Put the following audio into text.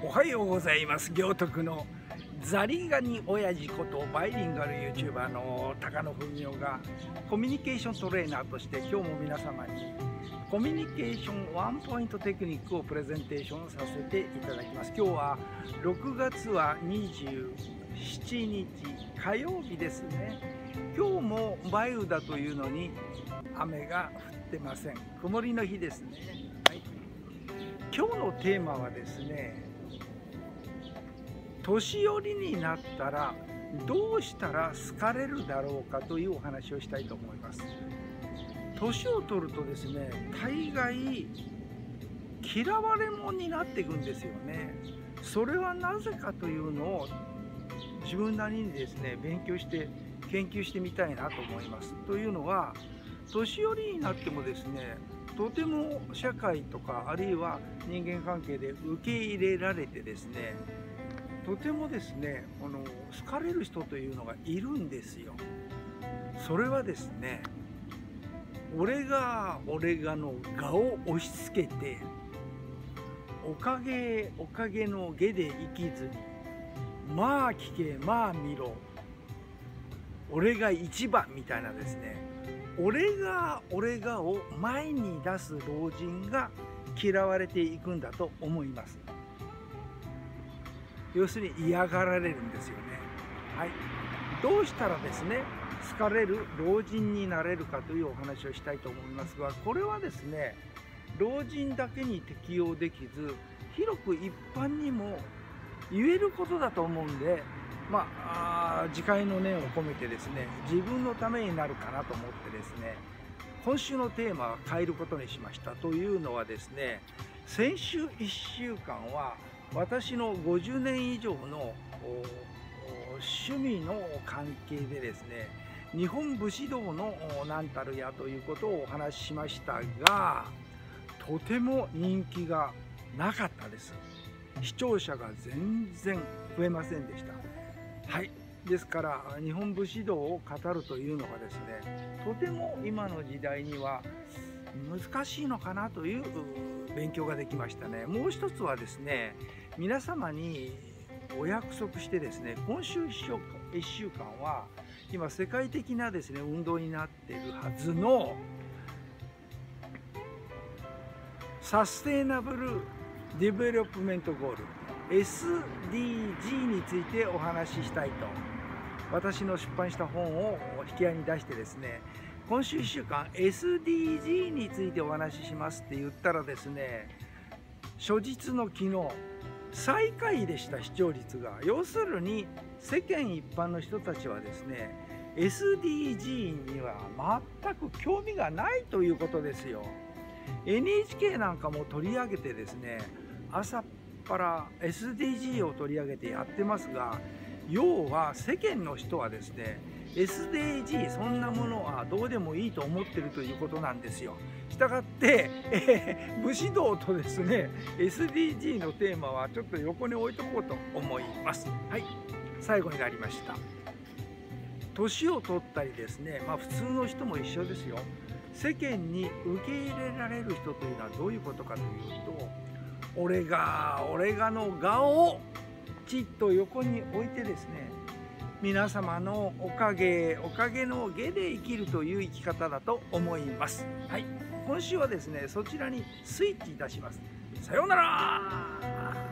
おはようございます。行徳のザリガニ親父ことバイリンガル YouTuber の高野文夫がコミュニケーショントレーナーとして今日も皆様にコミュニケーションワンポイントテクニックをプレゼンテーションさせていただきます。今日は6月は27日火曜日ですね。今日も梅雨だというのに雨が降ってません。曇りの日ですね、はい、今日のテーマはですね年寄りになったらどうしたら好かれるだろうかというお話をしたいと思います。年を取るとですね大概嫌われ者になっていくんですよね。それはなぜかというのを自分なりにですね勉強して研究してみたいなと思います。というのは年寄りになってもですねとても社会とかあるいは人間関係で受け入れられてですねとてもですねあの好かれる人というのがいるんですよ。それはですね俺が俺がの我を押し付けておかげおかげの下で生きずにまあ聞けまあ見ろ俺が一番みたいなですね俺が俺がを前に出す老人が嫌われていくんだと思います。要するに嫌がられるんですよね。はい、どうしたらですね好かれる老人になれるかというお話をしたいと思いますがこれはですね老人だけに適用できず広く一般にも言えることだと思うんでまあ自戒の念を込めてですね自分のためになるかなと思ってですね今週のテーマは変えることにしましたというのはですね先週1週間は私の50年以上の趣味の関係でですね日本武士道の何たるやということをお話ししましたがとても人気がなかったです。視聴者が全然増えませんでした。はい。ですから日本武士道を語るというのがですねとても今の時代には難しいのかなという勉強ができましたね。もう一つはですね皆様にお約束してですね今週1週間は今世界的なですね運動になっているはずのSustainable Development Goal SDG についてお話ししたいと。私の出版した本を引き合いに出してですね今週1週間 SDG についてお話ししますって言ったらですね初日の昨日最下位でした視聴率が。要するに世間一般の人たちはですね SDG には全く興味がないということですよ。NHK なんかも取り上げてですね朝っぱら SDG を取り上げてやってますが要は世間の人はですね SDG そんなものはどうでもいいと思ってるということなんですよ。したがって、えー、武士道とですね SDG のテーマはちょっと横に置いとこうと思います。はい最後になりました。年を取ったりですねまあ普通の人も一緒ですよ。世間に受け入れられる人というのはどういうことかというと俺が俺がの画をちっと横に置いてですね皆様のおかげおかげの下で生きるという生き方だと思います。はい。今週はですねそちらにスイッチいたします。さようなら。